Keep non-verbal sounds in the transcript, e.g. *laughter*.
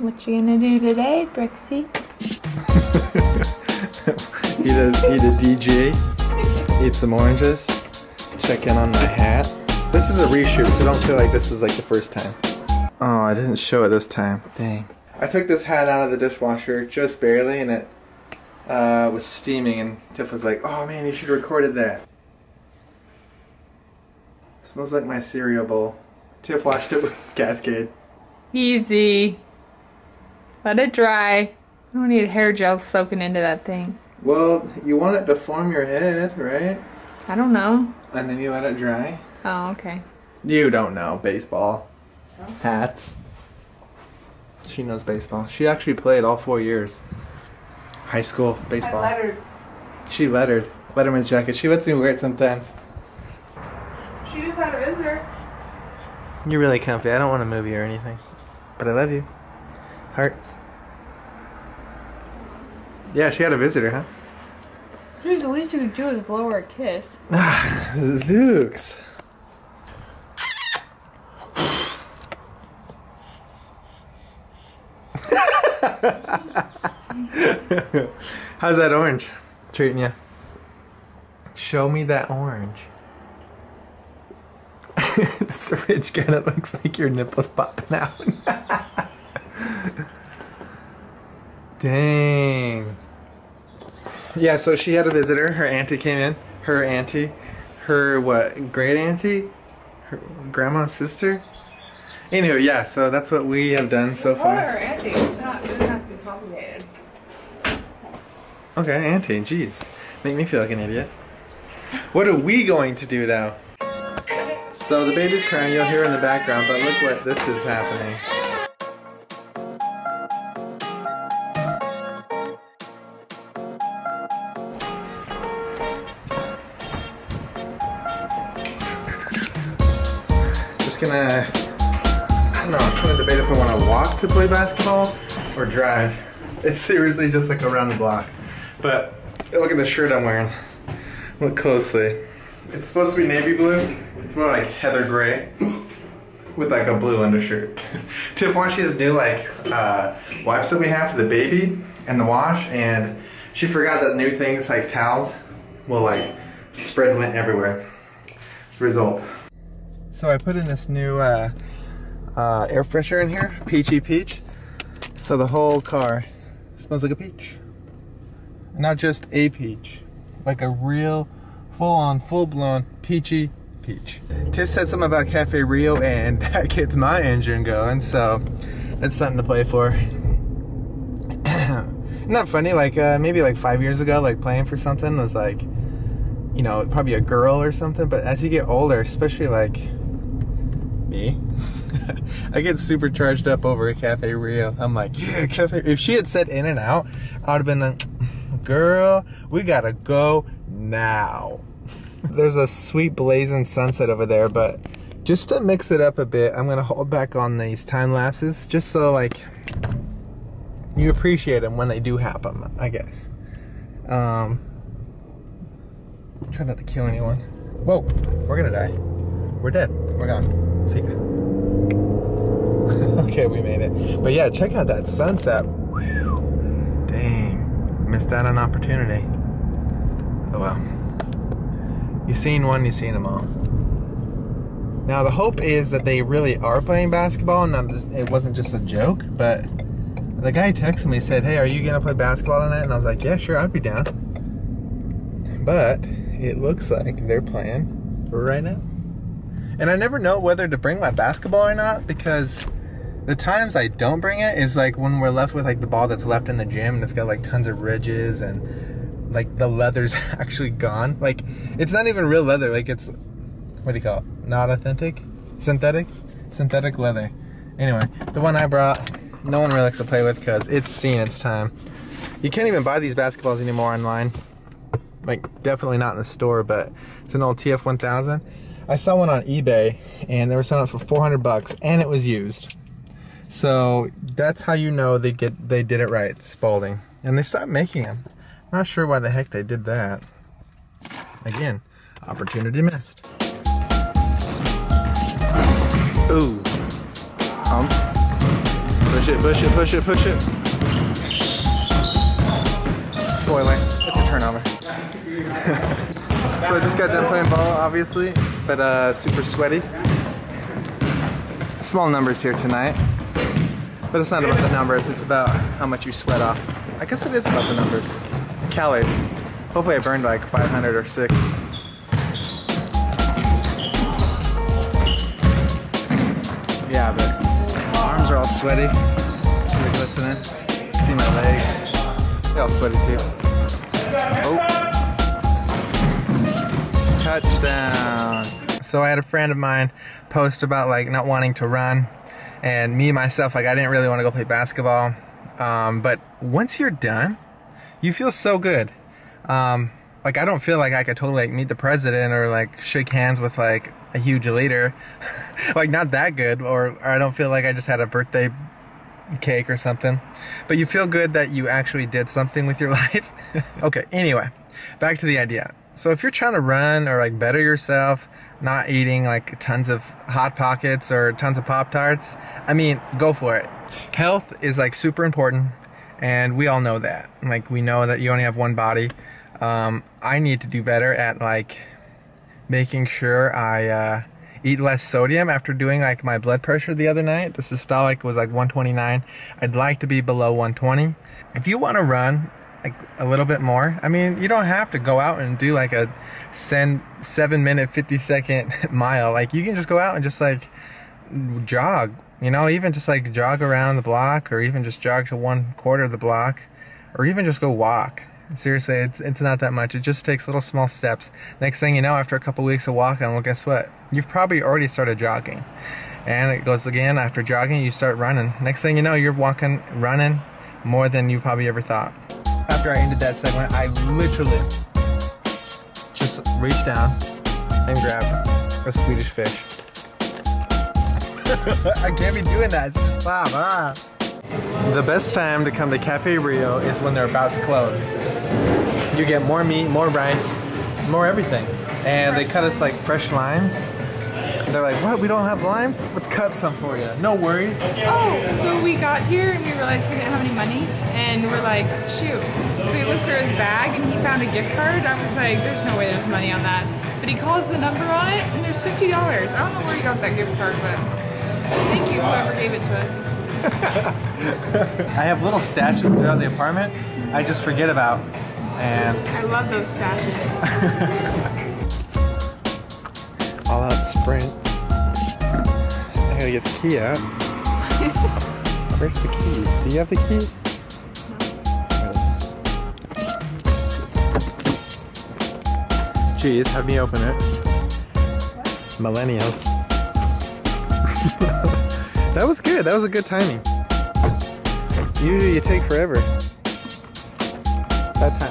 What you gonna do today, Brixie? eat a eat a DG, eat some oranges, check in on my hat. This is a reshoot, so don't feel like this is like the first time. Oh, I didn't show it this time. Dang. I took this hat out of the dishwasher just barely, and it uh, was steaming, and Tiff was like, "Oh man, you should have recorded that." smells like my cereal bowl. Tiff washed it with *laughs* Cascade. Easy. Let it dry. I don't need hair gel soaking into that thing. Well, you want it to form your head, right? I don't know. And then you let it dry. Oh, okay. You don't know baseball. Hats. She knows baseball. She actually played all four years. High school baseball. I lettered. She lettered. Letterman's jacket. She lets me wear it sometimes. She just had a visitor. You're really comfy. I don't want to move you or anything. But I love you. Hearts. Yeah, she had a visitor, huh? Jeez, the least you could do is blow her a kiss. *laughs* Zooks. How's that orange treating you? Show me that orange. *laughs* this ridge kind of looks like your nipples popping out. *laughs* Dang. Yeah, so she had a visitor. Her auntie came in. Her auntie. Her, what, great auntie? Her grandma's sister? Anywho, yeah, so that's what we have done so Call far. her auntie. It's not, it doesn't have to be complicated. Okay, auntie, jeez. Make me feel like an idiot. What are we going to do though? So the baby's crying, you'll hear in the background, but look what this is happening. Gonna, I don't know, I'm trying to debate if I want to walk to play basketball or drive. It's seriously just like around the block. But look at the shirt I'm wearing. Look closely. It's supposed to be navy blue. It's more like heather gray with like a blue undershirt. *laughs* Tiff washes new like uh, wipes that we have for the baby and the wash, and she forgot that new things like towels will like spread lint everywhere. As a result. So I put in this new uh, uh, air freshener in here, peachy peach. So the whole car smells like a peach. Not just a peach, like a real, full-on, full-blown peachy peach. Tiff said something about Cafe Rio and *laughs* that gets my engine going, so that's something to play for. *clears throat* Not funny, like uh, maybe like five years ago, like playing for something was like, you know, probably a girl or something, but as you get older, especially like me, *laughs* I get super charged up over a Cafe Rio. I'm like, yeah, Cafe. If she had said In and Out, I would have been like, girl, we gotta go now. *laughs* There's a sweet blazing sunset over there, but just to mix it up a bit, I'm gonna hold back on these time lapses just so like you appreciate them when they do happen, I guess. Um, try not to kill anyone. Whoa, we're gonna die. We're dead. We're gone. *laughs* Okay, we made it. But yeah, check out that sunset. Whew. Dang, missed out on opportunity. Oh well. You seen one, you seen them all. Now the hope is that they really are playing basketball and that it wasn't just a joke. But the guy texted me said, "Hey, are you gonna play basketball tonight?" And I was like, "Yeah, sure, I'd be down." But it looks like they're playing right now. And I never know whether to bring my basketball or not because the times I don't bring it is like when we're left with like the ball that's left in the gym and it's got like tons of ridges and like the leather's *laughs* actually gone. Like it's not even real leather. Like it's what do you call it? Not authentic? Synthetic? Synthetic leather. Anyway, the one I brought, no one really likes to play with because it's seen its time. You can't even buy these basketballs anymore online. Like definitely not in the store, but it's an old TF1000. I saw one on eBay and they were selling it for 400 bucks and it was used. So that's how you know they get they did it right, Spalding. And they stopped making them. Not sure why the heck they did that. Again, opportunity missed. Ooh. Hump. Push it, push it, push it, push it. Spoiler, it's a turnover. *laughs* so I just got done playing ball, obviously, but uh, super sweaty. Small numbers here tonight. But it's not about the numbers, it's about how much you sweat off. I guess it is about the numbers. Calories. Hopefully I burned like 500 or 6. Yeah, but my arms are all sweaty. You're. See my legs. They're all sweaty too. Oh. Touchdown. So I had a friend of mine post about like not wanting to run. And me myself like I didn't really want to go play basketball. Um, but once you're done you feel so good. Um, like I don't feel like I could totally like meet the president or like shake hands with like a huge leader. *laughs* Like not that good or, or I don't feel like I just had a birthday cake or something. But you feel good that you actually did something with your *laughs* life. Okay anyway back to the idea. So if you're trying to run or like better yourself not eating like tons of hot pockets or tons of pop tarts i mean go for it. Health is like super important and we all know that. Like we know that you only have one body. Um, i need to do better at like making sure i uh, eat less sodium after doing like my blood pressure the other night. The systolic was like 129 i'd like to be below 120 if you want to run like a little bit more. I mean, you don't have to go out and do like a send seven minute, 50 second *laughs* mile. Like you can just go out and just like jog, you know, even just like jog around the block or even just jog to one quarter of the block or even just go walk. Seriously, it's, it's not that much. It just takes little small steps. Next thing you know, after a couple weeks of walking, well, guess what? You've probably already started jogging. And it goes again, after jogging, you start running. Next thing you know, you're walking, running more than you probably ever thought after I ended that segment, I literally just reached down and grabbed a Swedish fish. *laughs* I can't be doing that, so just stop. Ah. The best time to come to Cafe Rio is when they're about to close. You get more meat, more rice, more everything. And they cut us like fresh limes they're like, what, we don't have limes? Let's cut some for you. No worries. Oh, so we got here and we realized we didn't have any money and we're like, shoot. So he looked through his bag and he found a gift card. I was like, there's no way there's money on that. But he calls the number on it and there's $50. I don't know where he got that gift card, but thank you whoever gave it to us. I have little stashes throughout the apartment I just forget about. And I love those stashes. *laughs* All out sprint. I gotta get the key out. *laughs* Where's the key? Do you have the key? Jeez, have me open it. Millennials. *laughs* that was good. That was a good timing. Usually you take forever. That time,